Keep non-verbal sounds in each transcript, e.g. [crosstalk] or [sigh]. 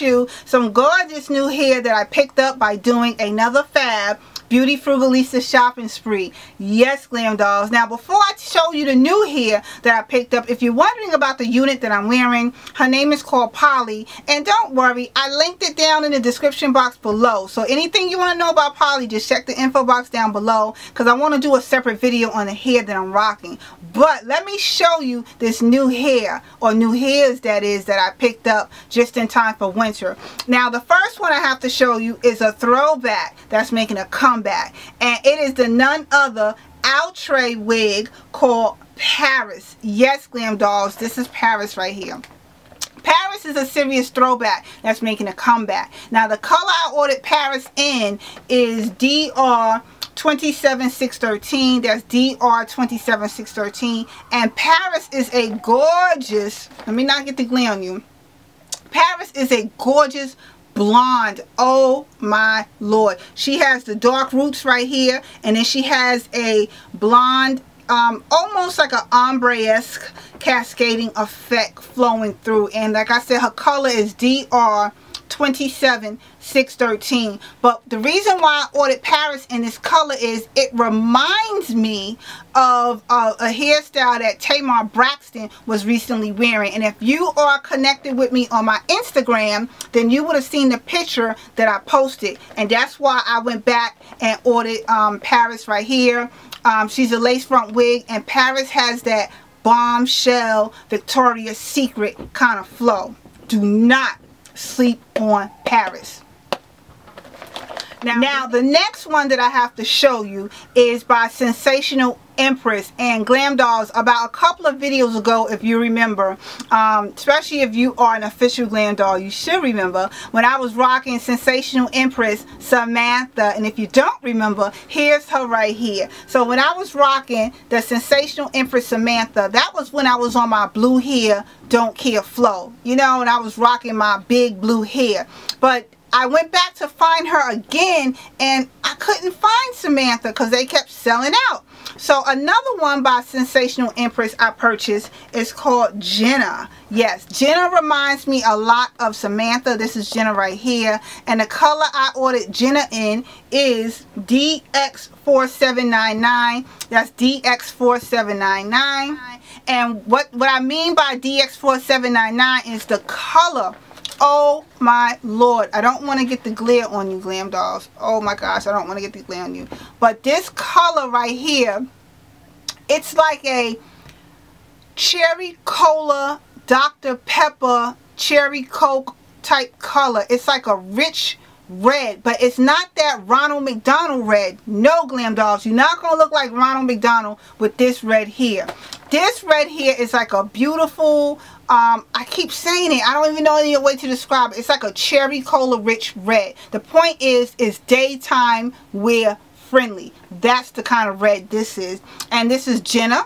you some gorgeous new hair that I picked up by doing another fab Beauty Frugalista shopping spree. Yes, Glam Dolls. Now, before I show you the new hair that I picked up, if you're wondering about the unit that I'm wearing, her name is called Polly. And don't worry, I linked it down in the description box below. So anything you want to know about Polly, just check the info box down below because I want to do a separate video on the hair that I'm rocking. But let me show you this new hair, or new hairs that is, that I picked up just in time for winter. Now, the first one I have to show you is a throwback that's making a comeback comeback. And it is the none other outre wig called Paris. Yes, Glam Dolls, this is Paris right here. Paris is a serious throwback that's making a comeback. Now, the color I ordered Paris in is DR 27613 that's dr 27613 and paris is a gorgeous let me not get the glare on you paris is a gorgeous blonde. Oh my lord. She has the dark roots right here and then she has a blonde um, almost like an ombre-esque cascading effect flowing through. And like I said her color is DR 27 613 but the reason why I ordered Paris in this color is it reminds me of uh, a hairstyle that Tamar Braxton was recently wearing. And if you are connected with me on my Instagram then you would have seen the picture that I posted. And that's why I went back and ordered um, Paris right here. Um, she's a lace front wig and Paris has that bombshell Victoria's Secret kind of flow. Do not sleep on Paris. Now, now, the next one that I have to show you is by Sensationnel Empress and Glam Dolls about a couple of videos ago if you remember. Um, especially if you are an official Glam Doll you should remember when I was rocking Sensationnel Empress Samantha. And if you don't remember here's her right here. So when I was rocking the Sensationnel Empress Samantha that was when I was on my blue hair don't care flow. You know and I was rocking my big blue hair. But I went back to find her again and I couldn't find Samantha because they kept selling out. So another one by Sensationnel Empress I purchased is called Jenna. Yes, Jenna reminds me a lot of Samantha. This is Jenna right here. And the color I ordered Jenna in is DX4799. That's DX4799. And what, what I mean by DX4799 is the color Oh my lord. I don't want to get the glare on you, glam dolls. Oh my gosh, I don't want to get the glare on you. But this color right here, it's like a cherry cola Dr. Pepper cherry coke type color. It's like a rich red but it's not that Ronald McDonald red no glam dolls you're not gonna look like Ronald McDonald with this red here this red here is like a beautiful um, I keep saying it. I don't even know any way to describe it. It's like a cherry cola rich red. The point is, is daytime wear friendly. That's the kind of red this is. And this is Jenna.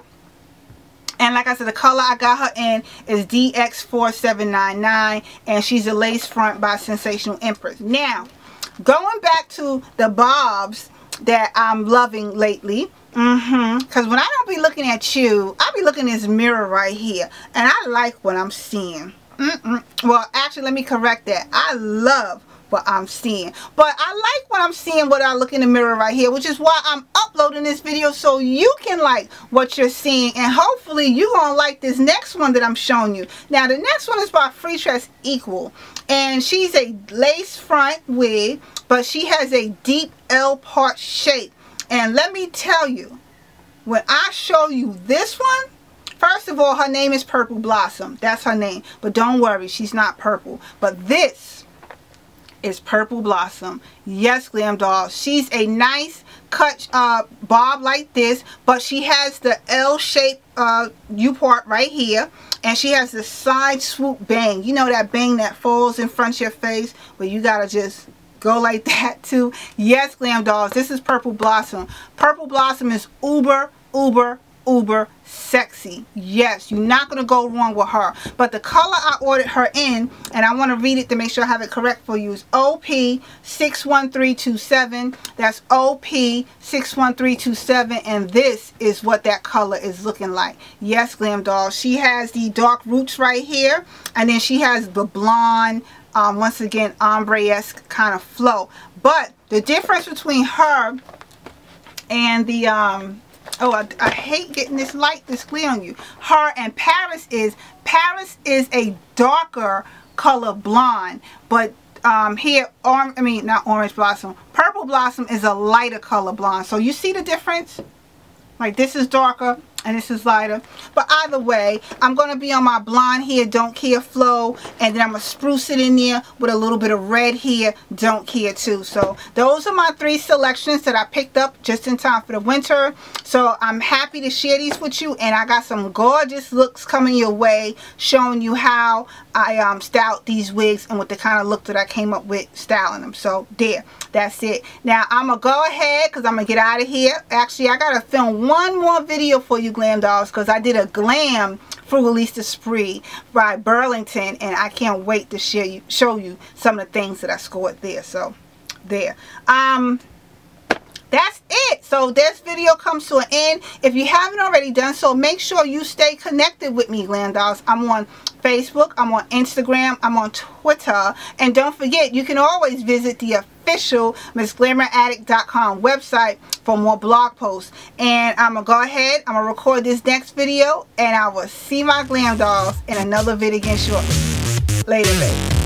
And like I said, the color I got her in is DX4799. And she's a lace front by Sensationnel Empress. Now, going back to the bobs that I'm loving lately. Mm-hmm. Because when I don't be looking at you, I be looking in this mirror right here. And I like what I'm seeing. Mm -mm. Well, actually, let me correct that. I love what I'm seeing. But I like what I'm seeing when I look in the mirror right here, which is why I'm uploading this video so you can like what you're seeing. And hopefully you're going to like this next one that I'm showing you. Now, the next one is by Free Freetress Equal. And she's a lace front wig, but she has a deep L part shape. And let me tell you, when I show you this one, First of all, her name is Purple Blossom. That's her name. But don't worry, she's not purple. But this is Purple Blossom. Yes, Glam Doll. She's a nice cut uh, bob like this, but she has the L-shaped uh, U-part right here. And she has the side swoop bang. You know that bang that falls in front of your face where you got to just go like [laughs] that too. Yes, Glam Dolls. This is Purple Blossom. Purple Blossom is uber, uber, uber sexy. Yes, you're not going to go wrong with her. But the color I ordered her in, and I want to read it to make sure I have it correct for you, is OP61327. That's OP61327, and this is what that color is looking like. Yes, Glam Doll. She has the dark roots right here, and then she has the blonde um, once again ombre-esque kind of flow. But the difference between her and the um oh I, I, hate getting this light this clear on you. Her and Paris is Paris is a darker color blonde but um here or I mean not orange blossom purple blossom is a lighter color blonde. So you see the difference? Like this is darker and this is lighter. But either way I'm going to be on my blonde here don't care flow. And then I'm to spruce it in there with a little bit of red here don't care too. So those are my three selections that I picked up just in time for the winter. So I'm happy to share these with you. And I got some gorgeous looks coming your way showing you how I um, styled these wigs and with the kind of look that I came up with styling them. So there that's it. Now I'm gonna go ahead because I'm gonna get out of here. Actually I gotta film one more video for you glam dolls because I did a glam for Frugalista Spree by Burlington and I can't wait to share you show you some of the things that I scored there so there. Um that's it. So this video comes to an end. If you haven't already done so make sure you stay connected with me glam dolls i'm on facebook i'm on instagram i'm on twitter. And don't forget you can always visit the official MzGlamourAddict.com website for more blog posts. And i'm gonna go ahead i'm gonna record this next video and i will see my glam dolls in another video again shortly. Later baby